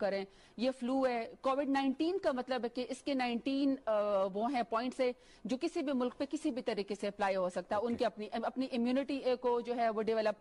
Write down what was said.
करें। ये फ्लू है। कोविड 19 का मतलब है कि इसके 19 वो हैं पॉइंट्स है जो किसी भी मुल्क पे किसी भी तरीके से अप्लाई हो सकता है। उनकी अपनी अपनी इम्यूनिटी को जो है वो डेवलप